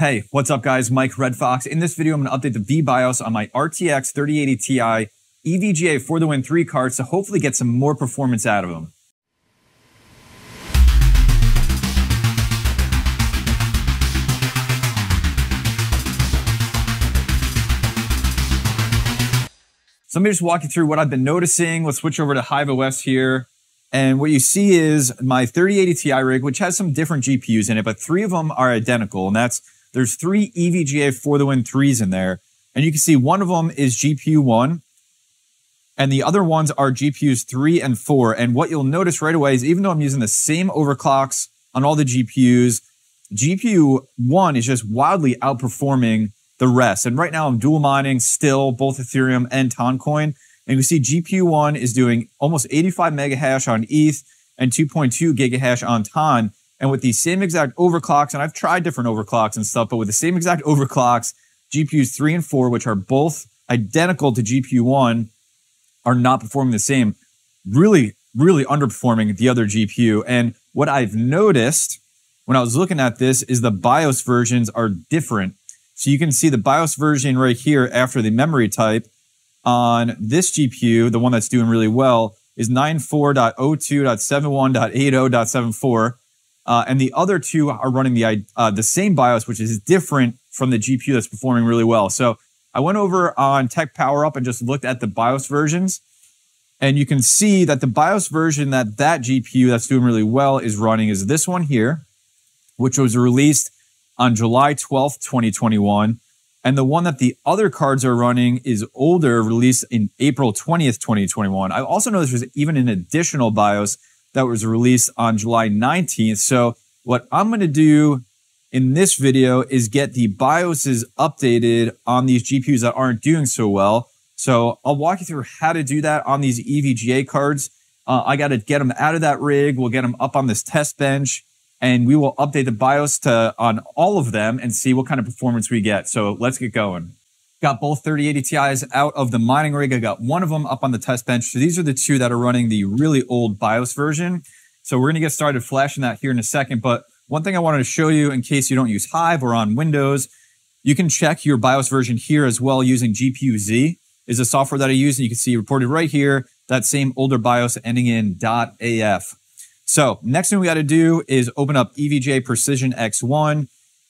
Hey, what's up guys? Mike Red Fox. In this video, I'm going to update the V-BIOS on my RTX 3080 Ti EVGA for the Win 3 cards to hopefully get some more performance out of them. So let me just walk you through what I've been noticing. Let's switch over to Hive OS here. And what you see is my 3080 Ti rig, which has some different GPUs in it, but three of them are identical. And that's, there's three EVGA for the win threes in there. And you can see one of them is GPU one, and the other ones are GPUs three and four. And what you'll notice right away is even though I'm using the same overclocks on all the GPUs, GPU one is just wildly outperforming the rest. And right now I'm dual mining still both Ethereum and Toncoin. And you see GPU1 is doing almost 85 mega hash on ETH and 2.2 gigahash on Ton. And with these same exact overclocks, and I've tried different overclocks and stuff, but with the same exact overclocks, GPUs 3 and 4, which are both identical to GPU1, are not performing the same. Really, really underperforming the other GPU. And what I've noticed when I was looking at this is the BIOS versions are different so you can see the BIOS version right here after the memory type on this GPU, the one that's doing really well, is 94.02.71.80.74. Uh, and the other two are running the, uh, the same BIOS, which is different from the GPU that's performing really well. So I went over on TechPowerUp and just looked at the BIOS versions. And you can see that the BIOS version that that GPU that's doing really well is running is this one here, which was released on July 12th, 2021. And the one that the other cards are running is older, released in April 20th, 2021. I also know there's even an additional BIOS that was released on July 19th. So what I'm going to do in this video is get the BIOSes updated on these GPUs that aren't doing so well. So I'll walk you through how to do that on these EVGA cards. Uh, I got to get them out of that rig. We'll get them up on this test bench and we will update the BIOS to on all of them and see what kind of performance we get. So let's get going. Got both 3080 Ti's out of the mining rig. I got one of them up on the test bench. So these are the two that are running the really old BIOS version. So we're going to get started flashing that here in a second. But one thing I wanted to show you in case you don't use Hive or on Windows, you can check your BIOS version here as well using GPU-Z is a software that I use. And you can see reported right here, that same older BIOS ending in .af. So next thing we got to do is open up EVGA Precision X1,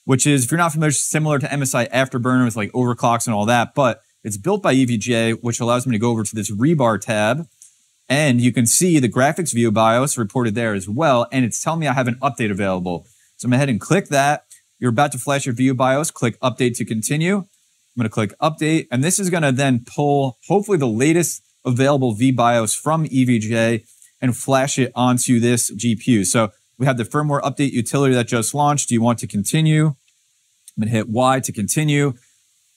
which is, if you're not familiar, similar to MSI Afterburner with like overclocks and all that, but it's built by EVGA, which allows me to go over to this rebar tab. And you can see the graphics VBIOS reported there as well. And it's telling me I have an update available. So I'm going to head and click that. You're about to flash your VBIOS. Click update to continue. I'm going to click update. And this is going to then pull hopefully the latest available VBIOS from EVGA and flash it onto this GPU. So we have the firmware update utility that just launched. Do you want to continue? I'm to hit Y to continue.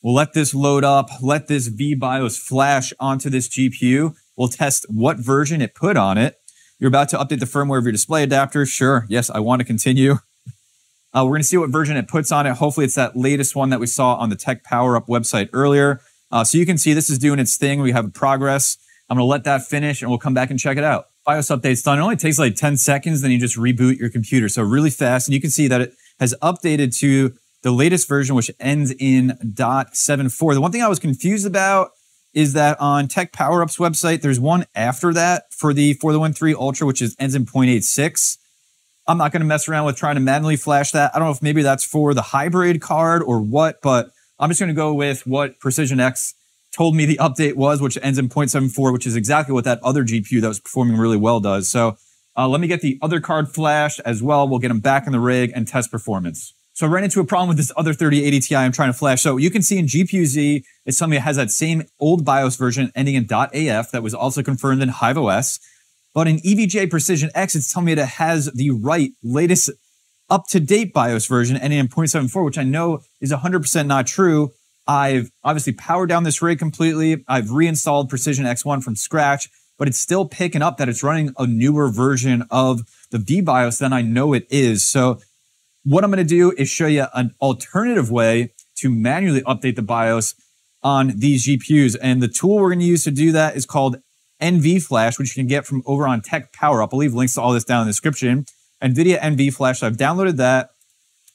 We'll let this load up. Let this VBIOS flash onto this GPU. We'll test what version it put on it. You're about to update the firmware of your display adapter. Sure. Yes, I want to continue. Uh, we're going to see what version it puts on it. Hopefully, it's that latest one that we saw on the TechPowerUp website earlier. Uh, so you can see this is doing its thing. We have a progress. I'm going to let that finish and we'll come back and check it out. BIOS update's done. It only takes like 10 seconds, then you just reboot your computer. So really fast. And you can see that it has updated to the latest version, which ends in .74. The one thing I was confused about is that on TechPowerUp's website, there's one after that for the for the Win 3 Ultra, which is ends in 0.86. I'm not going to mess around with trying to manually flash that. I don't know if maybe that's for the hybrid card or what, but I'm just going to go with what Precision X told me the update was, which ends in 0.74, which is exactly what that other GPU that was performing really well does. So uh, let me get the other card flashed as well. We'll get them back in the rig and test performance. So I ran into a problem with this other 3080 Ti I'm trying to flash. So you can see in GPU-Z, it's something that has that same old BIOS version ending in .af that was also confirmed in Hive OS. But in EVGA Precision X, it's telling me that it has the right latest up-to-date BIOS version ending in 0.74, which I know is 100% not true. I've obviously powered down this rig completely. I've reinstalled Precision X1 from scratch, but it's still picking up that it's running a newer version of the VBIOS than I know it is. So what I'm going to do is show you an alternative way to manually update the BIOS on these GPUs. And the tool we're going to use to do that is called NVFlash, which you can get from over on TechPowerUp. I'll leave links to all this down in the description. NVIDIA NVFlash. I've downloaded that.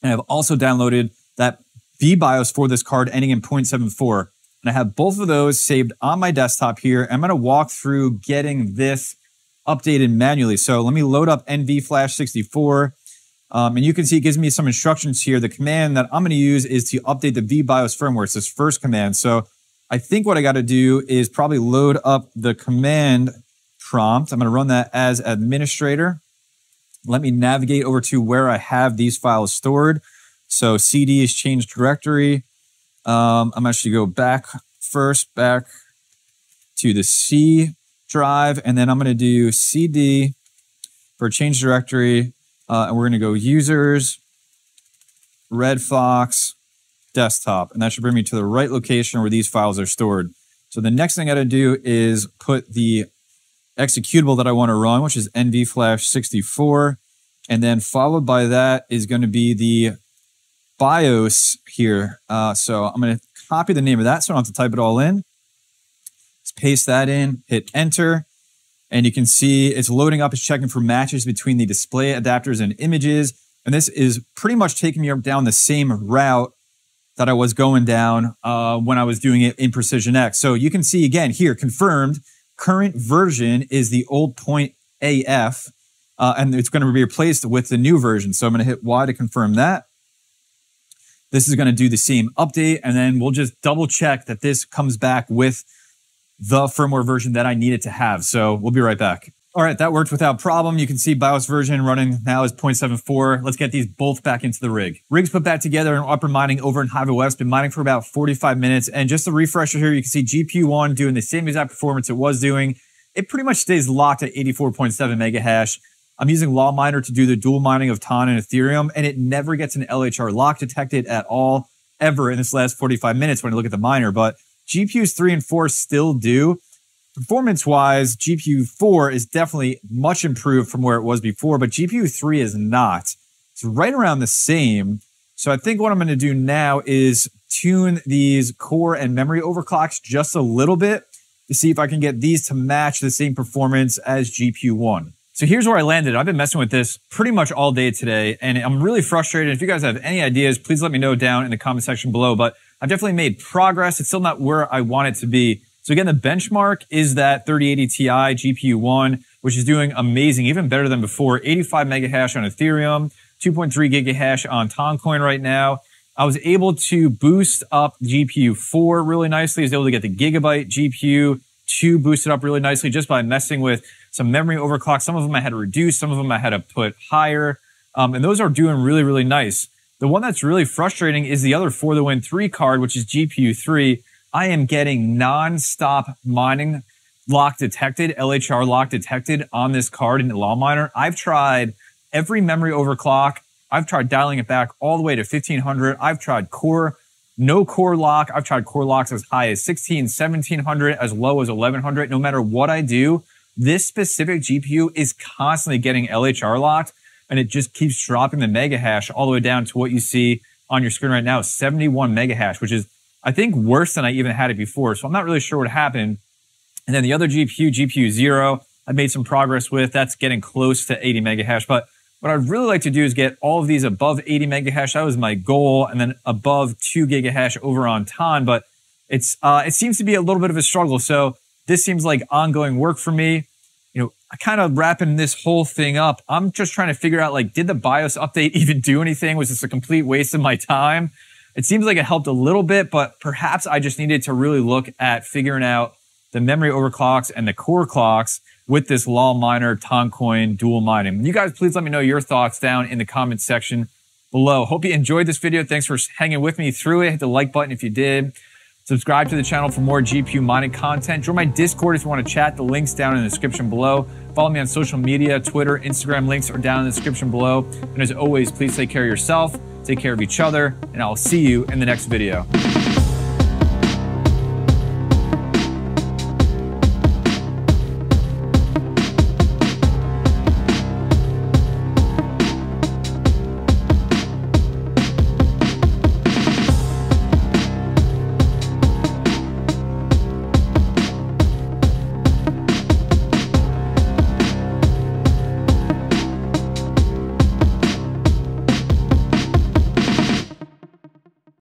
And I've also downloaded that VBIOS for this card ending in 0.74. And I have both of those saved on my desktop here. I'm going to walk through getting this updated manually. So let me load up NVFlash 64. Um, and you can see it gives me some instructions here. The command that I'm going to use is to update the VBIOS firmware. It's this first command. So I think what I got to do is probably load up the command prompt. I'm going to run that as administrator. Let me navigate over to where I have these files stored. So CD is change directory. Um, I'm actually go back first, back to the C drive, and then I'm going to do CD for change directory, uh, and we're going to go users, Red Fox, desktop, and that should bring me to the right location where these files are stored. So the next thing I got to do is put the executable that I want to run, which is NVFlash64, and then followed by that is going to be the BIOS here. Uh, so I'm going to copy the name of that so I don't have to type it all in. Let's paste that in, hit enter, and you can see it's loading up. It's checking for matches between the display adapters and images. And this is pretty much taking me down the same route that I was going down uh, when I was doing it in Precision X. So you can see again here, confirmed, current version is the old point AF, uh, and it's going to be replaced with the new version. So I'm going to hit Y to confirm that. This is going to do the same update, and then we'll just double check that this comes back with the firmware version that I needed to have. So we'll be right back. All right, that worked without problem. You can see BIOS version running now is 0.74. Let's get these both back into the rig. Rig's put back together and upper mining over in Hive OS. Been mining for about 45 minutes. And just a refresher here, you can see GPU one doing the same exact performance it was doing. It pretty much stays locked at 84.7 mega hash. I'm using lolMiner to do the dual mining of TON and Ethereum, and it never gets an LHR lock detected at all, ever in this last 45 minutes when I look at the miner. But GPUs three and four still do. Performance wise, GPU 4 is definitely much improved from where it was before, but GPU 3 is not. It's right around the same. So I think what I'm going to do now is tune these core and memory overclocks just a little bit to see if I can get these to match the same performance as GPU 1. So here's where I landed. I've been messing with this pretty much all day today, and I'm really frustrated. If you guys have any ideas, please let me know down in the comment section below. But I've definitely made progress. It's still not where I want it to be. So again, the benchmark is that 3080 Ti GPU one, which is doing amazing, even better than before. 85 mega hash on Ethereum, 2.3 gigahash on Toncoin right now. I was able to boost up GPU 4 really nicely. I was able to get the gigabyte GPU 2 boosted up really nicely just by messing with some memory overclock. Some of them I had to reduce, some of them I had to put higher. Um, and those are doing really, really nice. The one that's really frustrating is the other for the win 3 card, which is GPU 3. I am getting non-stop mining lock detected, LHR lock detected on this card in the lolMiner. I've tried every memory overclock. I've tried dialing it back all the way to 1500. I've tried core, no core lock. I've tried core locks as high as 16, 1700, as low as 1100. No matter what I do, this specific GPU is constantly getting LHR locked and it just keeps dropping the mega hash all the way down to what you see on your screen right now, 71 mega hash, which is I think worse than I even had it before. So I'm not really sure what happened. And then the other GPU, GPU zero, I made some progress with. That's getting close to 80 mega hash. But what I'd really like to do is get all of these above 80 mega hash. That was my goal. And then above two giga hash over on TON. But it's, uh, it seems to be a little bit of a struggle. So this seems like ongoing work for me. You know, I kind of wrapping this whole thing up. I'm just trying to figure out like, did the BIOS update even do anything? Was this a complete waste of my time? It seems like it helped a little bit, but perhaps I just needed to really look at figuring out the memory overclocks and the core clocks with this lolMiner Toncoin dual mining. You guys, please let me know your thoughts down in the comments section below. Hope you enjoyed this video. Thanks for hanging with me through it. Hit the like button if you did. Subscribe to the channel for more GPU mining content. Join my Discord if you want to chat. The link's down in the description below. Follow me on social media, Twitter, Instagram links are down in the description below. And as always, please take care of yourself Take care of each other, and I'll see you in the next video.